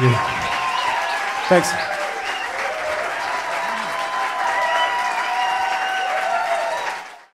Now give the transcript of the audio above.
Yeah. Thanks.